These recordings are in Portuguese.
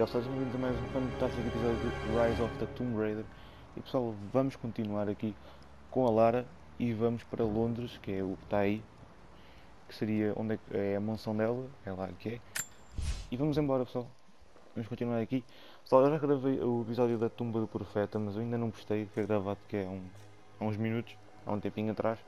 É que é? Sejam bem-vindos a mais um fantástico episódio de Rise of the Tomb Raider. E pessoal, vamos continuar aqui com a Lara e vamos para Londres, que é o que está aí, que seria onde é, é a mansão dela, é lá que é. E vamos embora pessoal, vamos continuar aqui. Pessoal, eu já gravei o episódio da Tumba do Profeta, mas eu ainda não postei, foi gravado que é um, há uns minutos, há um tempinho atrás.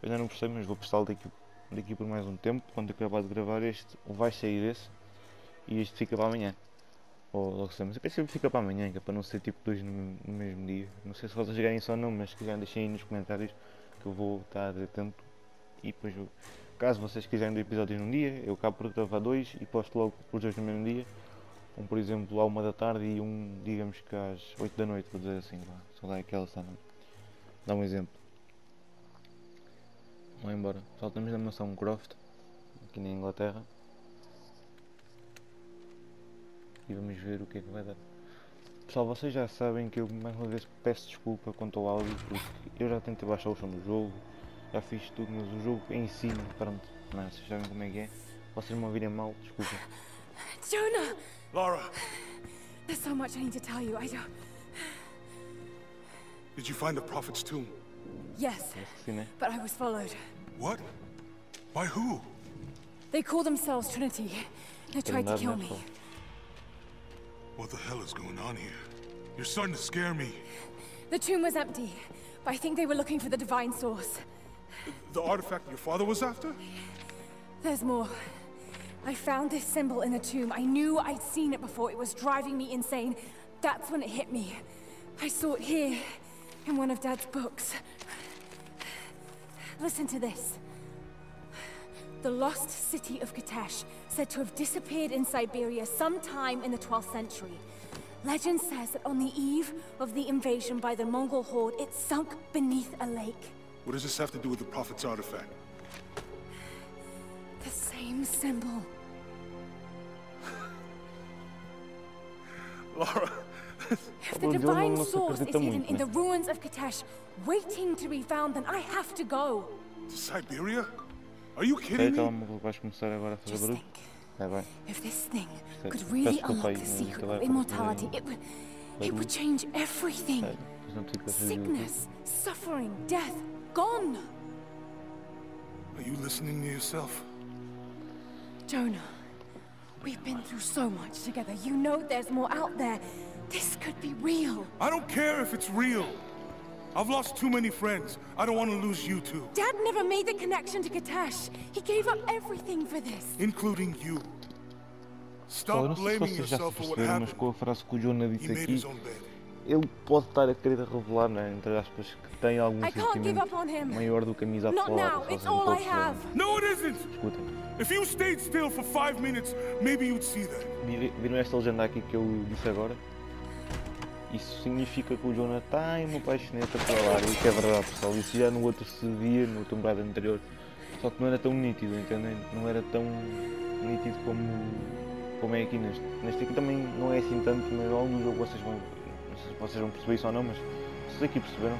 Eu ainda não postei, mas vou postá-lo daqui, daqui por mais um tempo, quando acabar de gravar este, vai sair esse e este fica para amanhã. Ou logo sabemos. Eu pensei que fica para amanhã, que é para não ser tipo dois no, no mesmo dia. Não sei se vocês ganhem só ou não, mas se quiserem deixem aí nos comentários que eu vou estar atento. E depois, eu, caso vocês quiserem do episódio num dia, eu acabo por gravar dois e posto logo os dois no mesmo dia. Um, por exemplo, à uma da tarde e um, digamos que às 8 da noite, vou dizer assim. Lá. Só dá aquela só Dá um exemplo. Vamos embora. Só temos na mansão Croft, aqui na Inglaterra. E vamos ver o que é que vai dar. Pessoal, vocês já sabem que eu mais uma vez peço desculpa quanto ao áudio porque eu já tentei baixar o som do jogo, já fiz tudo, mas o jogo em si, pronto, não, é? vocês sabem como é que é. Vocês me ouvirem mal, desculpa. Jonah! Laura! There's so much I need to tell you. I don't. Did you find the prophet's tomb? Yes, Sim, but I was followed. What? By who? They call themselves Trinity. They tried to kill me. What the hell is going on here? You're starting to scare me. The tomb was empty, but I think they were looking for the divine source. The artifact your father was after? There's more. I found this symbol in the tomb. I knew I'd seen it before. It was driving me insane. That's when it hit me. I saw it here, in one of Dad's books. Listen to this. The lost city of Katesh, said to have disappeared in Siberia sometime in the 12th century. Legend says that on the eve of the invasion by the Mongol horde, it sunk beneath a lake. What does this have to do with the prophet's artifact? The same symbol. Laura! If the divine source is hidden in the ruins of Katesh, waiting to be found, then I have to go. To Siberia? Are you kidding me? telemóvel, vais começar agora a fazer Just barulho? think, Vai, vai. if this thing could really unlock the secret of immortality, it would, it would change everything. Sério, mas não tive que fazer barulho. Sickness, suffering, death, gone. Are you listening to yourself? Jonah, we've been through so much together. You know there's more out there. This could be real. I don't care if it's real. I've lost too many friends. I don't want to lose you too, Dad never made the connection to Katesh. He gave up everything for this. including you. Eu não Stop sei se blaming vocês já se yourself for what perceberam, mas happened. com a frase que o Jonah He disse made aqui, ele pode estar a querer revelar, né, entre aspas, que tem algum I can't give up sentimento on him. maior do que a amizade Not pela now. outra, It's só all I have. No, it isn't! Escutem, If you stayed still for five minutes, maybe you'd see that. vi- viram esta legenda aqui que eu disse agora? Isso significa que o Jonah tem uma paixoneta pela Lara, e que é verdade pessoal, isso já no outro se via, no Tomb Raider anterior, só que não era tão nítido, entendem? Não era tão nítido como, como é aqui neste. Neste aqui também não é assim tanto, mas ao longo do jogo vocês vão, não sei se vocês vão perceber isso ou não, mas vocês aqui perceberam.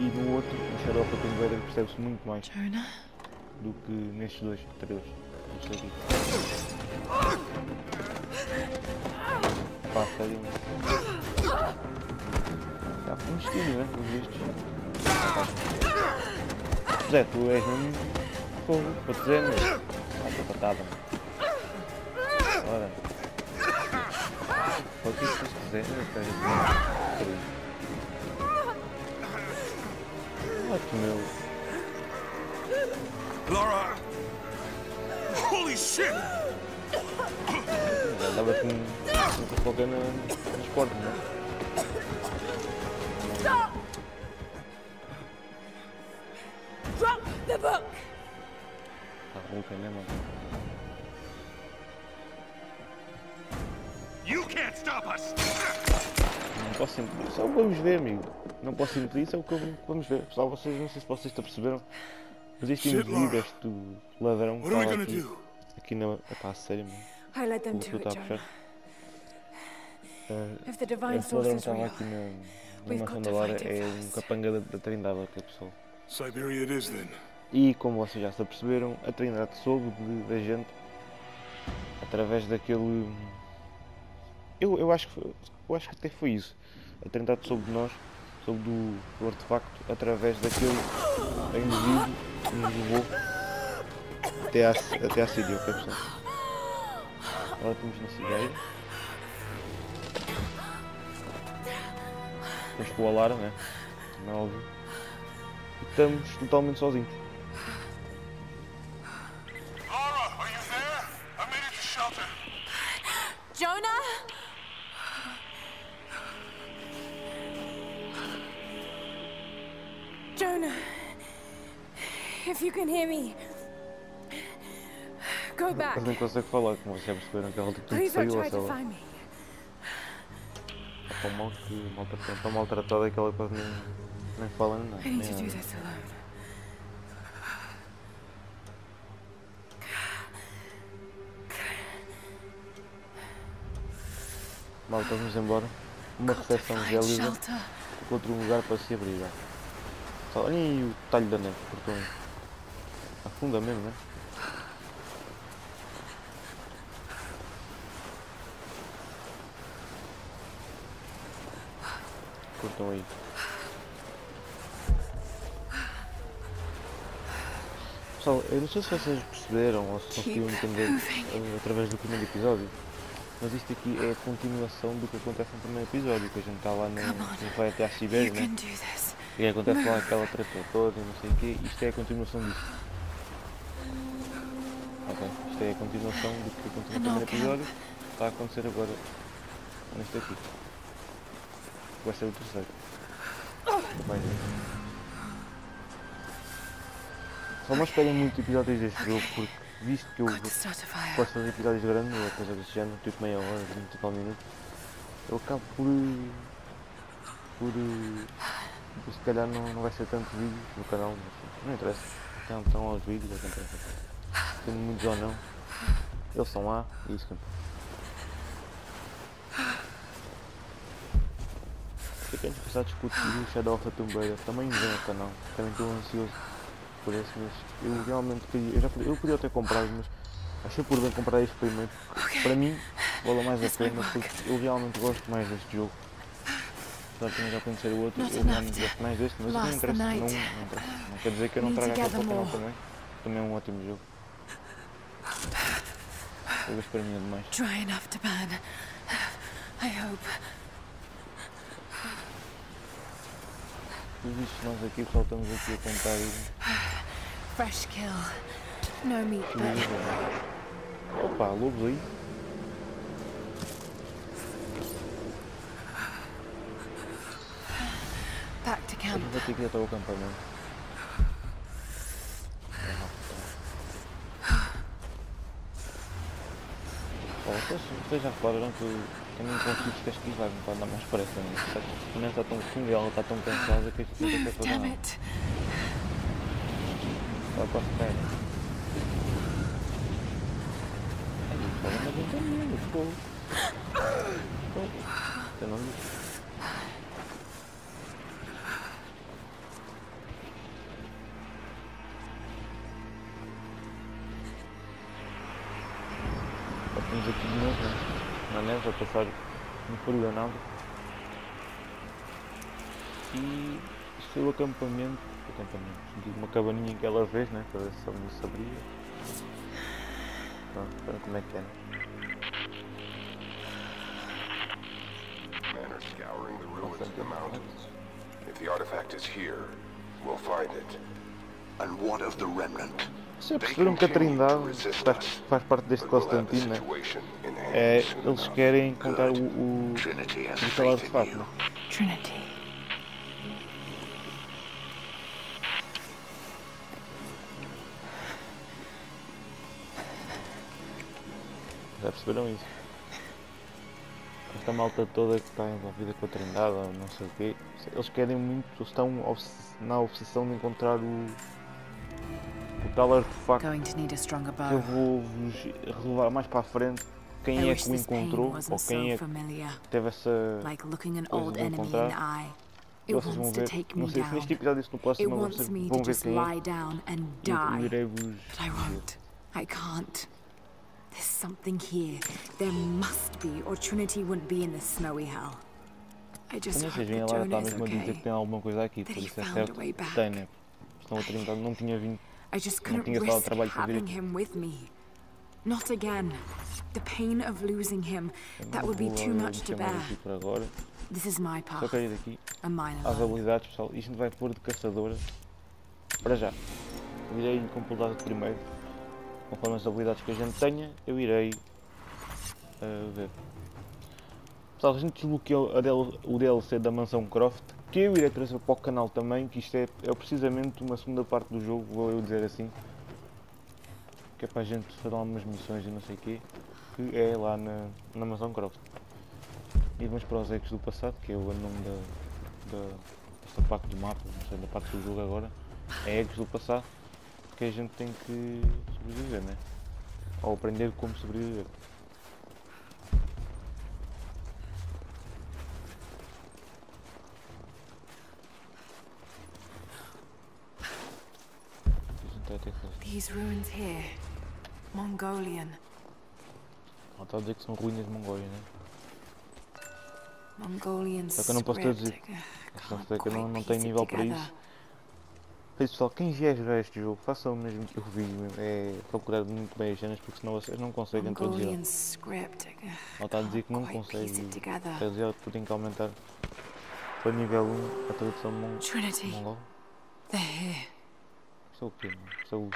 E no outro, no Shadow of the Tomb Raider, percebe-se muito mais do que nestes dois anteriores. Aqui. Pá, sério. Já foi um estilo, né? Os vistos. Zé, tu és mesmo fogo, para dizer, mas. Ah, estou patada. Ora. Pode que se quiser, até. Peraí. Olha que meu. Laura! Holy shit! Já dava com com qualquer na, nas portas, não é? Stop! Drop the book! Está rouca, né, mano? You can't stop us! Não posso impedir, só vamos ver, amigo. Não posso impedir, isso é o que vamos ver. Pessoal, vocês não sei se vocês te perceberam, mas este indivíduo, este ladrão que estava aqui, do? aqui na. Epá, sério, mano. I led them O to que it, está a puxar. Jonah. Ah, If the divine Esse source ladrão que estava aqui na, na We've mansão got da to Lara find it é um capanga da, da Trindade, ok, pessoal. Siberia it is then. E como vocês já se aperceberam, a Trindade soube de- da gente através daquele Eu, eu, acho que foi, eu acho que até foi isso. Atentado sobre nós, sobre do, do artefacto, através daquele indivíduo que nos levou até à, até à Síria, ok pessoal? Agora estamos na Cideira. Estamos com a Lara, né? Não é óbvio. E estamos totalmente sozinhos. Lara, are you there? I made it to shelter. Jonah? Jonah, if you can hear me, go back. Mas nem consegue falar, como vocês perceberam que ela tudo saiu ou to sei lá. Tão mal que maltratada, tão que ela quase nem, nem fala nada. Nem nada. Mal, estamos embora. Uma recepção gélida, outro lugar para se abrigar. Olhem aí o talho da neve, cortou Afunda mesmo, né? Curtam aí. Pessoal, eu não sei se vocês perceberam ou se conseguiram Keep entender através do primeiro episódio, mas isto aqui é a continuação do que acontece no primeiro episódio, que a gente está lá no, vai até à Sibéria, né? E acontece lá aquela treta toda e não sei o quê, isto é a continuação disso. Ok, isto é a continuação do que aconteceu no primeiro episódio, está a acontecer agora neste aqui. Vai ser o terceiro. Vai ver. Só não esperem muito episódios deste jogo, porque visto que eu gosto de episódios grandes, ou coisa desse género, tipo meia hora, 20 e tal minutos, eu acabo por. por. por se calhar não, não vai ser tanto vídeo no canal, mas não interessa. Então, estão aos vídeos, é que interessa. Sendo muitos ou não, eles são lá e isso que importa. Se querem começar a discutir o Shadow of the Tomb Raider, também vem ao canal, também estou ansioso por esse, mas eu realmente queria, eu, já, podia- eu podia ter comprado, mas achei por bem comprar este primeiro, porque para mim vale mais a pena, porque eu realmente gosto mais deste jogo. Apesar de também já conhecer o outro, eu realmente to gosto mais deste, mas não interessa, não, não interessa. Não quer dizer que eu não traga aquele para o canal também. Também é um ótimo jogo. Talvez para mim é demais. Dry enough to burn. I hope. Tudo isto nós aqui só estamos aqui a tentar ir. Fresh kill. No meat, but Opa, lobos aí. back to Eu camp. vou ter que ir até o acampamento. Ó, vocês, já repararam que eu também consigo esquivar, não pode dar mais pressa, né? A mulher está tão funda e ela está tão cansada que isto não tem que fazer nada. a espera. Aí, fala, mas eu também, eu estou. Você não a passar no nada. E o acampamento, o acampamento, digo, uma cabaninha que ela fez, né? Para ver se alguém se abria. Pronto, para como é que é. né? Men are scouring the ruins of the mountains. If the artifact is here, we'll find it. And what of the remnant? Vocês perceberam que a Trindade faz, faz parte deste Constantino, né? É, eles querem encontrar o, o, Trinity has o artefato, you. né? Trinity. Já perceberam isso? Esta malta toda que está envolvida com a Trindade, ou não sei o quê, eles querem muito, estão na obsessão de encontrar o tal artefacto Going to need a stronger que eu vou-vos revelar mais para a frente quem é wish que o encontrou, ou quem é que teve essa. Coisa de encontrar. vocês vão ver, não sei se neste episódio se no próximo wants vocês vão ver quem é e eu irei-vos. There's something here. There must be, or Trinity wouldn't be in this snowy hell. I just hope that Jonah is okay. That he isso é found a way back. tem, né? Senão o Trinidade não tinha vindo. I just Não couldn't risk having him with me. Not again. The pain of losing him, that não would be too much to bear. This is my Só path, quero ir aqui às habilidades, pessoal. Isto vai pôr de caçadora para já. Eu irei completar primeiro. Conforme as habilidades que a gente tenha, eu irei eh, ver. Pessoal, a gente desbloqueou a del- o DLC da Mansão Croft, que eu irei trazer para o canal também, que isto é, é precisamente uma segunda parte do jogo, vou eu dizer assim. Que é para a gente fazer algumas missões e não sei o quê, que é lá na, na Mansão Croft. E vamos para os ecos do passado, que é o nome da, da, parte do mapa, não sei, da parte do jogo agora. É ecos do passado, que a gente tem que sobreviver, né? Ou aprender como sobreviver. A gente vai ter que fazer. These ruins here, Mongolian. Ela está a dizer que são ruínas de Mongólia, né? Mongolian Só que eu não posso traduzir. Só que eu não, não tenho nível para isso. Pessoal, quem vier jogar este jogo, façam o mesmo que eu vi, é procurar muito bem as cenas, porque senão vocês não conseguem traduzir. Ela está a dizer que não consegue traduzir, tu tem que aumentar para nível 1 a tradução mongol. they're here. Isso é o quê, mano? Isso é o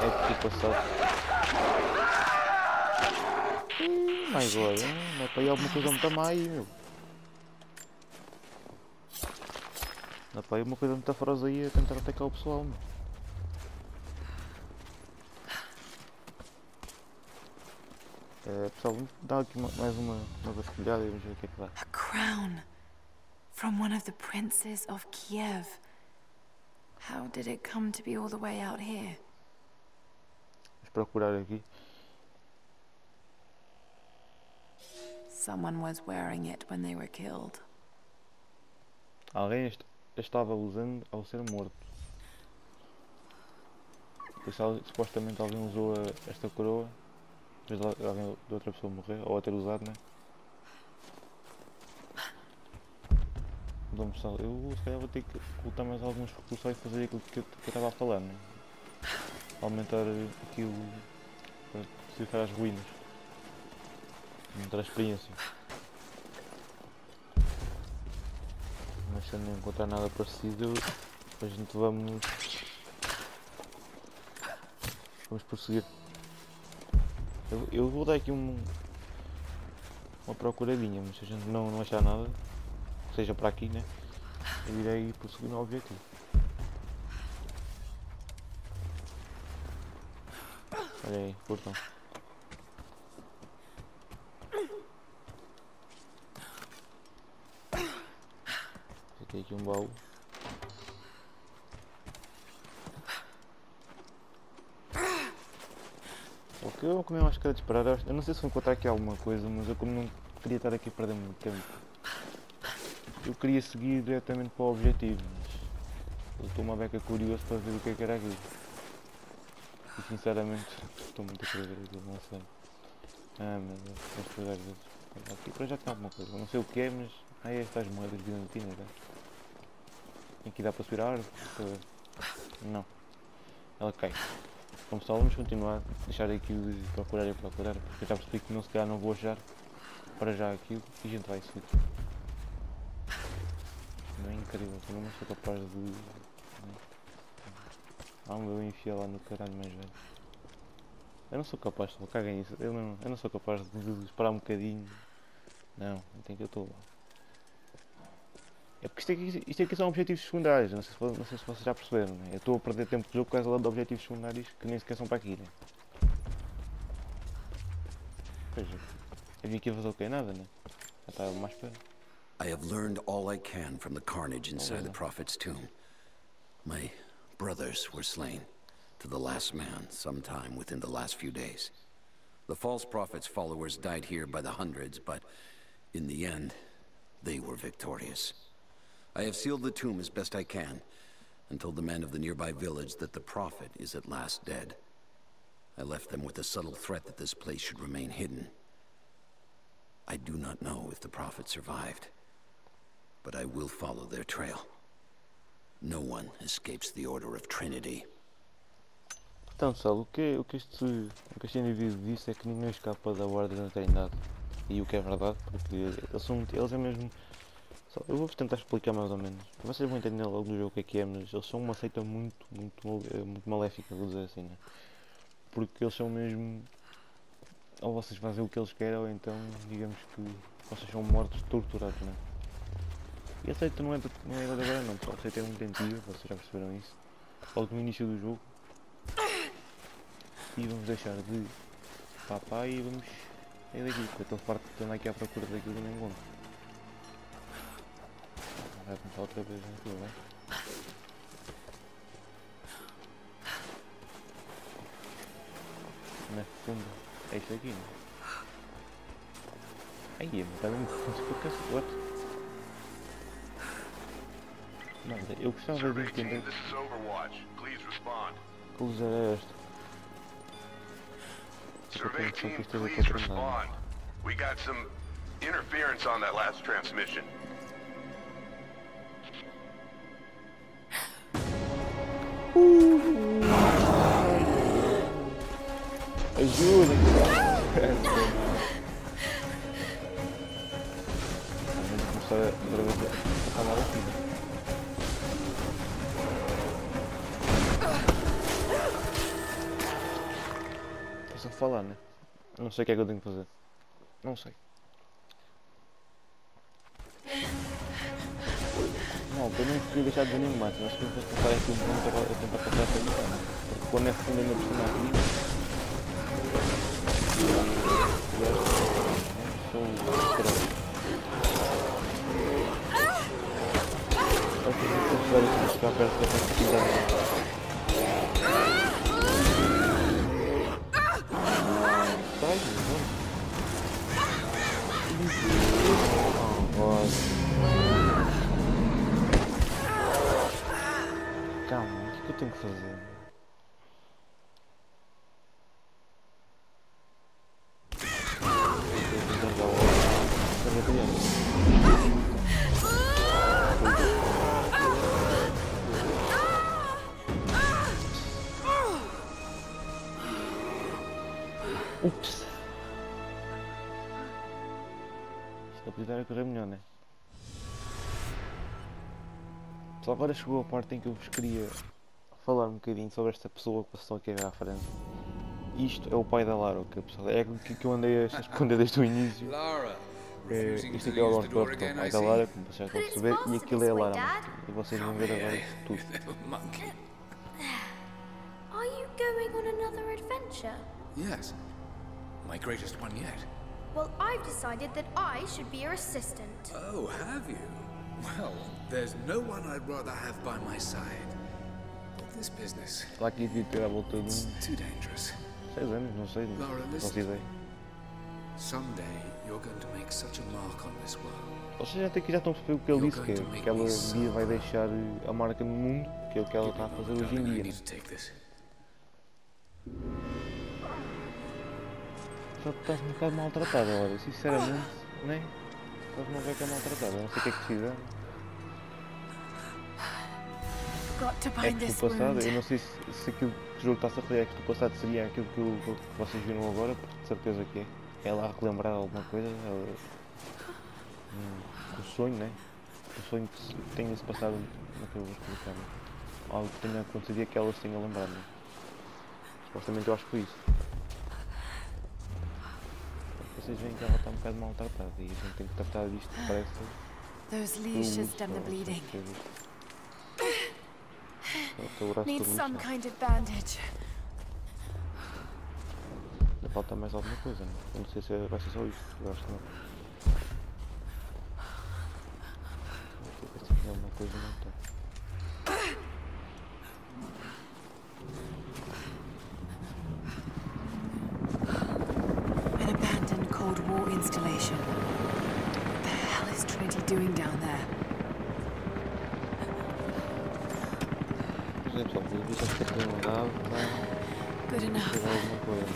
é que passado. Ih, mais olha, não é para ir alguma coisa muito a mais, meu. Dá para ir uma coisa muito afrosa aí a tentar atacar o pessoal, meu. É, pessoal, vamos dar aqui ma- mais uma, uma vasculhada e vamos ver o que é que dá. A crown from one of the princes of Kiev. How did it come to be all the way out here? Vamos procurar aqui. Someone was wearing it when they were killed. Alguém est- estava usando ao ser morto. Por isso, al- supostamente alguém usou esta coroa. Depois de outra pessoa morrer, ou a ter usado, né? Vamos só. Eu se calhar vou ter que colocar mais alguns recursos e fazer aquilo que eu estava a falar, né? Aumentar aquilo para certificar as ruínas. Aumentar a experiência. Mas se não encontrar nada parecido, a gente vamos. Vamos prosseguir. Eu, eu vou dar aqui um, uma procuradinha, mas se a gente não, não achar nada, seja para aqui, né? Eu irei prosseguir no objetivo. Olha aí, portão. Tem aqui um baú. O que eu comi mais cara de esperar, eu eu não sei se vou encontrar aqui alguma coisa, mas eu como não queria estar aqui a perder muito tempo. Eu queria seguir diretamente para o objetivo, mas estou uma beca curioso para ver o que é que era aquilo. E sinceramente estou muito a querer ver aquilo, não sei. Ah Deus, vamos pegar vezes. Aqui para já tem alguma coisa, não sei o que é, mas. Ah, é estas moedas bizantinas, é? Aqui dá para subir a árvore? Não. Ela cai. Como pessoal, vamos continuar. Deixar aqui de procurar e procurar. Porque eu já percebi que não se calhar não vou achar para já aquilo e a gente vai seguir. Não é incrível, eu não sou capaz de. Ah, o meu enfia lá no caralho mais velho. Eu não sou capaz, só caguem isso. Eu não, eu não sou capaz de, de esperar um bocadinho. Não, tenho que eu estou lá. É porque isto aqui, isto aqui são objetivos secundários, não sei se, não sei se vocês já perceberam, né? Eu estou a perder tempo de jogo por causa de objetivos secundários que nem sequer são para aqui, né? É. Eu vim aqui fazer o quê? Nada, né? Já estava mais para. I have learned all I can from the carnage inside the oh, Prophet's tomb. My brothers were slain, to the last man, sometime within the last few days. The false prophet's followers died here by the hundreds, but in the end, they were victorious. I have sealed the tomb as best I can, and told the men of the nearby village that the Prophet is at last dead. I left them with the subtle threat that this place should remain hidden. I do not know if the Prophet survived, but I will follow their trail. No one escapes the Order of Trinity. Então, pessoal, o que, o que este, o que este indivíduo disse é que ninguém escapa da Ordem da Trindade. E o que é verdade, porque eles são, eles é mesmo... Eu vou-vos tentar explicar mais ou menos. Vocês vão entender logo no jogo o que é que é, mas eles são uma seita muito, muito, eh, muito maléfica, vou dizer assim, né? Porque eles são mesmo... Ou vocês fazem o que eles querem, ou então, digamos que vocês são mortos, torturados, né? E a não é, não é agora não, pessoal. A seita é muito vocês já perceberam isso. Logo no início do jogo. E vamos deixar de papá e vamos sair daqui, porque eu estou farto de andar aqui à procura daquilo e não encontro. Vai começar outra vez naquilo, vai? Na funda. É isto aqui, não? Ai, eu não estava muito fundo porque what? This eu gostava de entender. Era esta. Please respond. We got some interference on that last transmission. Ajuda! falar, né? Não sei o que é que eu tenho que fazer. Não sei. Não, eu não queria deixar de desanimar, mas se eu fosse passar aqui um ponto, eu vou tentar passar essa lição. Porque quando é fundo ainda por cima aqui, ficar perto da possibilidade. Fazer? Ups! Isto podia estar a correr né? Só agora chegou a parte em que eu vos queria falar um bocadinho sobre esta pessoa que estão aqui à frente. Isto é o pai da Lara, ok pessoal? É aquilo que que eu andei a esconder desde o início. Lara, É, isto to aqui é o Lord que é o pai da. Lara, como vocês já estão a perceber, e aquilo é a Lara. E vocês vão ver agora isto tudo. Are you going on another adventure? Yes. My greatest one yet. Well, I've decided that I should be your assistant. Oh, have you? Well, there's no one I'd rather have by my side. This business, Lá aqui devia ter à volta de too dangerous. 6 anos, não sei, não faço ideia. Someday, you're going to make such a mark on this world. Vocês têm que já estão a perceber o que ele disse, que, é, que ela um dia vai deixar a marca no mundo, que é o que ela está a fazer hoje em dia. Só que estás um bocado maltratada, olha, sinceramente, nem estás uma beca maltratada, não sei o que é que fizeram. É que do passado, eu não sei se, se aquilo que o jogo está a referir é que do passado seria aquilo que, eu- que vocês viram agora, porque de certeza que é. É lá relembrar alguma coisa, ela, um, um sonho, né? Um sonho que tenha se passado, é vou explicar? né? Algo que tenha acontecido e que ela se tenha lembrado, né? Supostamente eu acho que foi isso. Vocês veem que ela está um bocado maltratada e a gente tem que tratar disto depressa. Those luto, stem the ou bleeding. Seja, pelo braço Need some kind of bandage. Falta mais alguma coisa, né? Eu não sei se vai ser só isso, eu acho que não. Se alguma coisa não tem. An abandoned Cold War installation. What the hell is Trinity doing down there? Se tem dado, tá? Good enough. Pegar alguma coisa.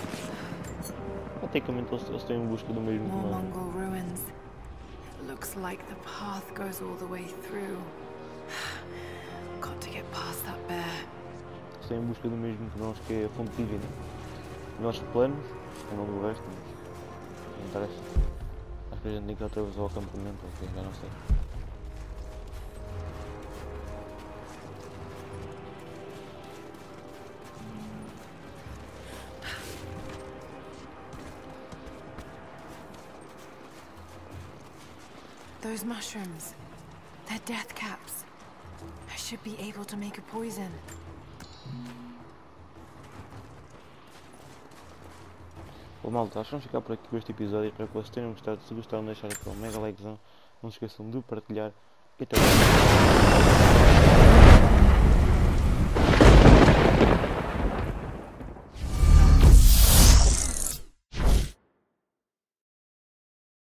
Praticamente eles, eles têm em busca do mesmo. It looks like the path goes all the way through. Got to get past that bear. Têm em busca do mesmo que nós, que é a fonte divina. Nós planos, o nome do resto, mas não interessa. Acho que a gente tem que atravessar o acampamento, ok, já não sei. Those mushrooms. They're death caps. I should be able to make a poison. Bom malta, acho que vamos ficar por aqui com este episódio. Espero que vocês tenham gostado. Se gostaram, deixar um mega likezão. Não se esqueçam de partilhar. E até.